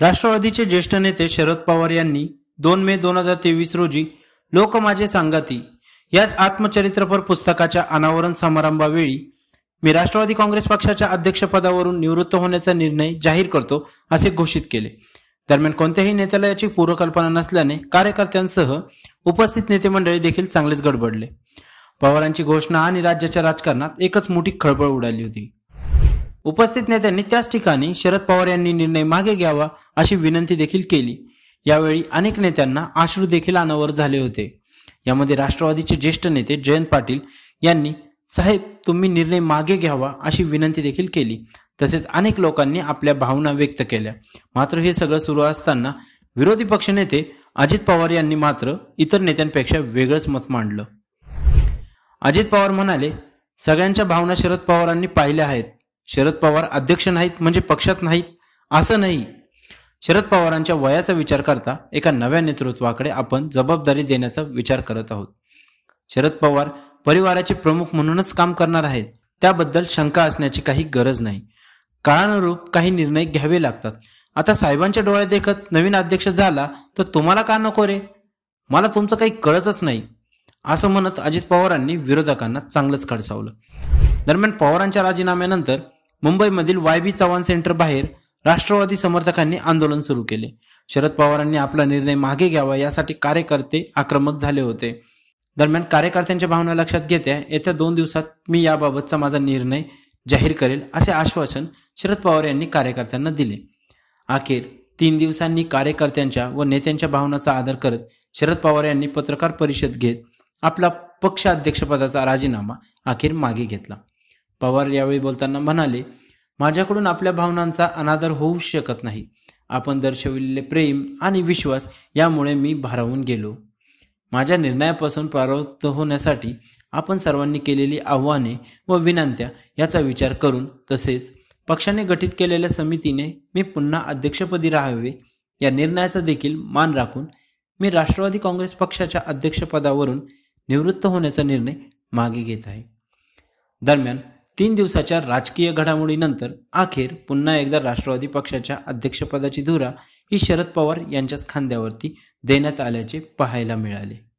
राष्ट्रवादीचे ज्येष्ठ नेते शरद पवार यांनी दोन मे दोन हजार तेवीस रोजी लोक माझे सांगाती या आत्मचरित्रपर पुस्तकाच्या अनावरण समारंभावेळी मी राष्ट्रवादी काँग्रेस पक्षाच्या अध्यक्षपदावरून निवृत्त होण्याचा निर्णय जाहीर करतो असे घोषित केले. दरम्यान कोणत्याही नेत्याला याची पूर्वकल्पना नसल्याने कार्यकर्त्यांसह उपस्थित नेते मंडळी देखील चांगलेच गडबडले. पवारांची घोषणा आणि राज्याच्या राजकारणात एकच मोठी खळबळ उडाली होती. उपस्थित नेत्यांनी त्याच ठिकाणी शरद पवार यांनी निर्णय मागे घ्यावा अशी विनंती देखील केली. यावेळी अनेक नेत्यांना आश्रू देखील अनावर झाले होते. यामध्ये राष्ट्रवादीचे ज्येष्ठ नेते जयंत पाटील यांनी साहेब तुम्ही निर्णय मागे घ्यावा अशी विनंती देखील केली. तसेच अनेक लोकांनी आपल्या भावना व्यक्त केल्या. मात्र हे सगळं सुरू असताना विरोधी पक्षनेते अजित पवार यांनी मात्र इतर नेत्यांपेक्षा वेगळंच मत मांडलं. अजित पवार म्हणाले सगळ्यांच्या भावना शरद पवारांनी पाहिल्या आहेत. शरद पवार अध्यक्ष नाहीत म्हणजे पक्षात नाहीत. असं नाही. शरद पवारांच्या वयाचा विचार करता एका नव्या नेतृत्वाकडे आपण जबाबदारी देण्याचा विचार करत आहोत. शरद पवार परिवाराचे प्रमुख म्हणूनच काम करणार आहेत. त्याबद्दल शंका असण्याची काही गरज नाही. काळानुरूप काही निर्णय घ्यावे लागतात. आता साहेबांच्या डोळ्यात देखत नवीन अध्यक्ष झाला तर तुम्हाला का नको रे? मला तुमचं काही कळतच नाही. असं म्हणत अजित पवारांनी विरोधकांना चांगलंच खडसावलं. दरम्यान पवारांच्या राजीनाम्यानंतर मुंबईमधील वाय बी चव्हाण सेंटर बाहेर राष्ट्रवादी समर्थकांनी आंदोलन सुरू केले. शरद पवारांनी आपला निर्णय मागे घ्यावा यासाठी कार्यकर्ते आक्रमक झाले होते. दरम्यान कार्यकर्त्यांच्या भावना लक्षात घेत्या येत्या दोन दिवसात मी याबाबतचा माझा निर्णय जाहीर करेल असे आश्वासन शरद पवार यांनी कार्यकर्त्यांना दिले. अखेर तीन दिवसांनी कार्यकर्त्यांच्या व नेत्यांच्या भावनाचा आदर करत शरद पवार यांनी पत्रकार परिषद घेत आपला पक्ष अध्यक्षपदाचा राजीनामा अखेर मागे घेतला. पवार यावेळी बोलताना म्हणाले माझ्याकडून आपल्या भावनांचा अनादर होऊ शकत नाही. आपण दर्शविलेले प्रेम आणि विश्वास यामुळे मी भारावून गेलो. माझ्या निर्णयापासून प्रारब्ध होण्यासाठी आपण सर्वांनी केलेली आव्हाने व विनंत्या याचा विचार करून तसेच पक्षाने गठीत केलेल्या समितीने मी पुन्हा अध्यक्षपदी राहावे या निर्णयाचा देखील मान राखून मी राष्ट्रवादी काँग्रेस पक्षाच्या अध्यक्षपदावरून निवृत्त होण्याचा निर्णय मागे घेत आहे. दरम्यान तीन दिवसाच्या राजकीय घडामोडीनंतर अखेर पुन्हा एकदा राष्ट्रवादी पक्षाच्या अध्यक्षपदाची धुरा ही शरद पवार यांच्याच खांद्यावरती देण्यात आल्याचे पाहायला मिळाले.